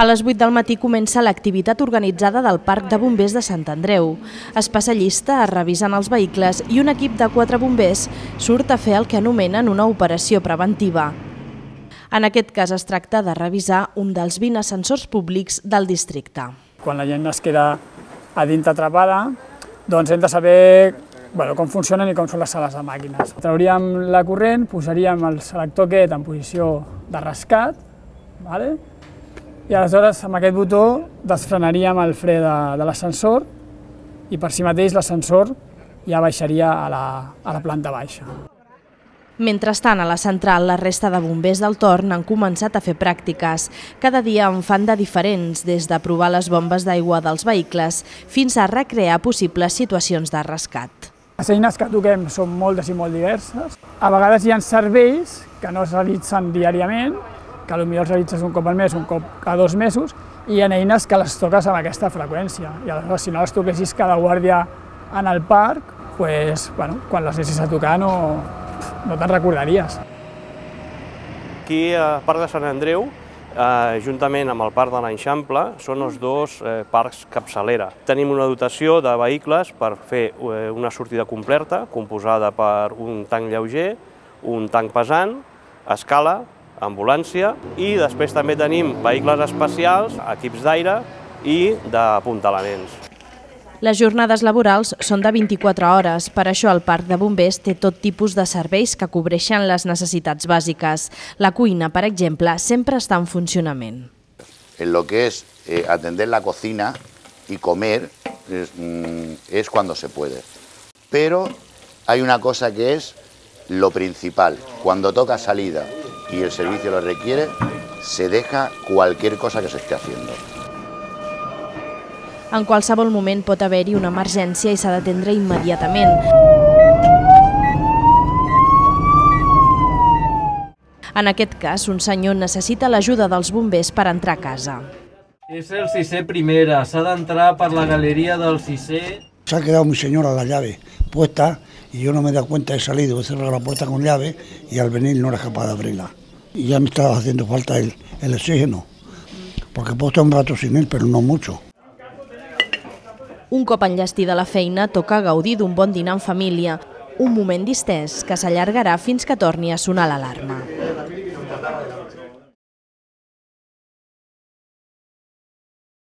A les 8 del matí comença l'activitat organitzada del Parc de Bombers de Sant Andreu. Especialista revisant els vehicles i un equip de quatre bombers surt a fer el que anomenen una operació preventiva. En aquest cas es tracta de revisar un dels 20 ascensors públics del districte. Quan la gent es queda a dintre atrapada, doncs hem de saber bueno, com funcionen i com són les sales de màquines. Trauríem la corrent, posaríem el selector aquest en posició de rescat, vale? I aleshores amb aquest botó desfrenaríem el fre de, de l'ascensor i per si mateix l'ascensor ja baixaria a la, a la planta baixa. Mentrestant, a la central, la resta de bombers del torn han començat a fer pràctiques. Cada dia en fan de diferents, des de provar les bombes d'aigua dels vehicles fins a recrear possibles situacions de rescat. Les eines que toquem són moltes i molt diverses. A vegades hi ha serveis que no es realitzen diàriament, que potser els realitzes un cop al mes, un cop cada dos mesos, i ha eines que les toques amb aquesta freqüència. I aleshores, si no les toquessis cada guàrdia en el parc, pues, bueno, quan les anessis a tocar no, no te'n recordaries. Aquí a Parc de Sant Andreu, eh, juntament amb el Parc de l'Enxample, són els dos eh, parcs capçalera. Tenim una dotació de vehicles per fer eh, una sortida completa, composada per un tanc lleuger, un tanc pesant, escala, ambulància i després també tenim vehicles especials, equips d'aire i d'apuntalaments. Les jornades laborals són de 24 hores, per això el Parc de Bombers té tot tipus de serveis que cobreixen les necessitats bàsiques. La cuina, per exemple, sempre està en funcionament. En lo que es eh, atender la cocina y comer es, mm, es cuando se puede. Pero hay una cosa que es lo principal. Cuando toca salida y el servicio lo requiere, se deja cualquier cosa que se esté haciendo. En qualsevol moment pot haver-hi una emergència i s'ha d'atendre immediatament. En aquest cas, un senyor necessita l'ajuda dels bombers per entrar a casa. És el sisè primera, s'ha d'entrar per la galeria del sisè. Se ha quedado mi señora la llave puesta y yo no me he dado cuenta, he salido, he cerrado la puerta con llave y al venir no era capaz de abrirla. Ya me estaba haciendo falta el, el oxígeno, porque puedo estar un rato sin él, pero no mucho. Un cop enllestida la feina, toca gaudir d'un bon dinar en família, un moment distès que s'allargarà fins que torni a sonar l'alarma.